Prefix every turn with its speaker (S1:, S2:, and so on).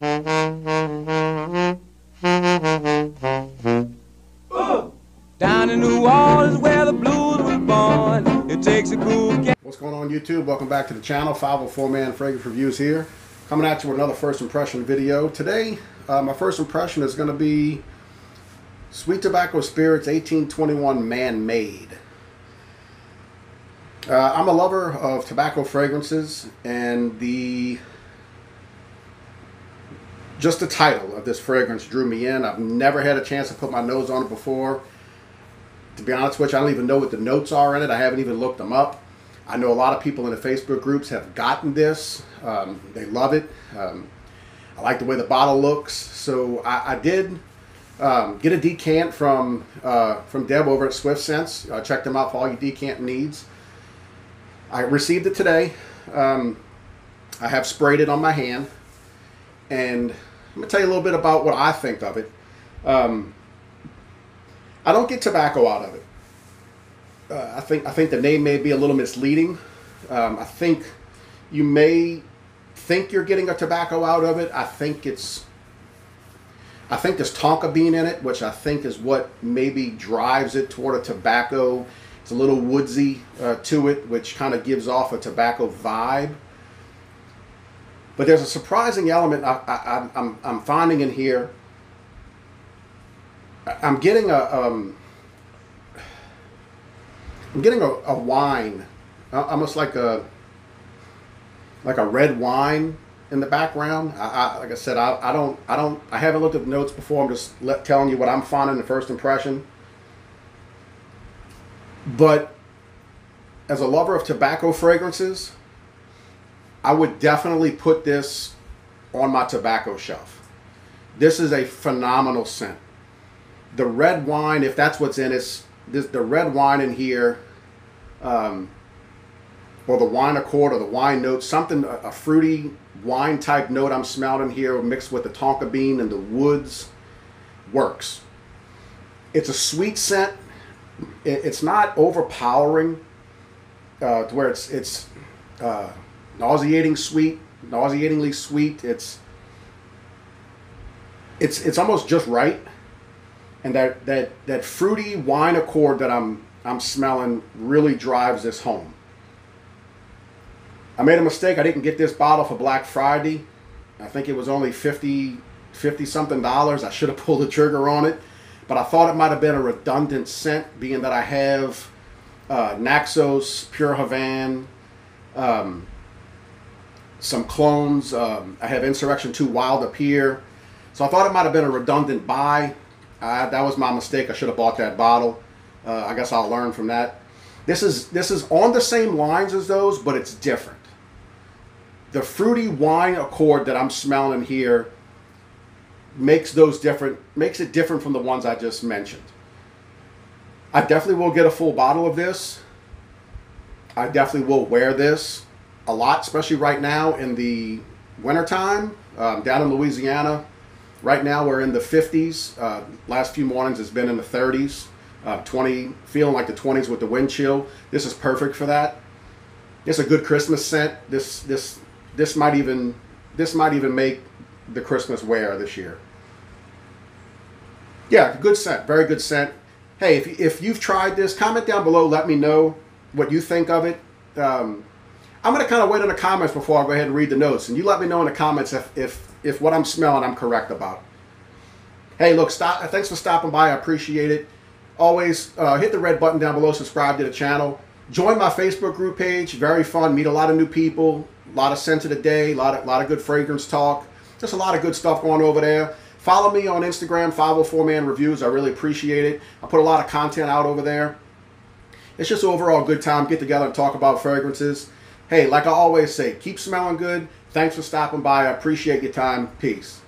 S1: Down in New Orleans where the blues was born, it takes a cool.
S2: What's going on YouTube? Welcome back to the channel. 504 Man Fragrance Reviews here. Coming at you with another first impression video. Today, uh, my first impression is going to be Sweet Tobacco Spirits 1821 Man-Made. Uh, I'm a lover of tobacco fragrances and the just the title of this fragrance drew me in. I've never had a chance to put my nose on it before. To be honest with you, I don't even know what the notes are in it. I haven't even looked them up. I know a lot of people in the Facebook groups have gotten this. Um, they love it. Um, I like the way the bottle looks. So I, I did um, get a decant from uh, from Deb over at Swift Scents. Uh, check them out for all your decant needs. I received it today. Um, I have sprayed it on my hand. And I'm to tell you a little bit about what I think of it. Um, I don't get tobacco out of it. Uh, I think I think the name may be a little misleading. Um, I think you may think you're getting a tobacco out of it. I think it's I think there's tonka bean in it, which I think is what maybe drives it toward a tobacco. It's a little woodsy uh, to it, which kind of gives off a tobacco vibe. But there's a surprising element I, I, I'm, I'm finding in here I'm getting a um, I'm getting a, a wine, almost like a like a red wine in the background. I, I, like I said, I, I don't I don't I haven't looked at the notes before. I'm just let, telling you what I'm finding the first impression. But as a lover of tobacco fragrances, I would definitely put this on my tobacco shelf. This is a phenomenal scent the red wine, if that's what's in it, this, the red wine in here, um, or the wine accord or the wine note, something, a, a, fruity wine type note I'm smelling here mixed with the tonka bean and the woods works. It's a sweet scent. It, it's not overpowering uh, to where it's, it's uh, nauseating sweet, nauseatingly sweet. It's, it's, it's almost just right and that that that fruity wine accord that I'm I'm smelling really drives this home. I made a mistake. I didn't get this bottle for Black Friday. I think it was only 50 50 something dollars. I should have pulled the trigger on it, but I thought it might have been a redundant scent, being that I have uh, Naxos Pure Havane, um, some clones. Um, I have Insurrection 2 Wild Up here. So I thought it might have been a redundant buy. That was my mistake. I should have bought that bottle. Uh, I guess I'll learn from that. This is this is on the same lines as those, but it's different. The fruity wine accord that I'm smelling here makes those different makes it different from the ones I just mentioned. I definitely will get a full bottle of this. I definitely will wear this a lot, especially right now in the wintertime. Um, down in Louisiana, Right now we're in the 50s. Uh, last few mornings it's been in the 30s. Uh, 20, feeling like the 20s with the wind chill. This is perfect for that. It's a good Christmas scent. This this this might even this might even make the Christmas wear this year. Yeah, good scent, very good scent. Hey, if, if you've tried this, comment down below. Let me know what you think of it. Um, I'm going to kind of wait in the comments before I go ahead and read the notes. And you let me know in the comments if, if, if what I'm smelling I'm correct about. Hey, look, stop. thanks for stopping by. I appreciate it. Always uh, hit the red button down below, subscribe to the channel. Join my Facebook group page. Very fun. Meet a lot of new people. A lot of scent of the day. A lot of, lot of good fragrance talk. Just a lot of good stuff going over there. Follow me on Instagram, 504 Man Reviews. I really appreciate it. I put a lot of content out over there. It's just overall good time. Get together and talk about fragrances. Hey, like I always say, keep smelling good. Thanks for stopping by. I appreciate your time. Peace.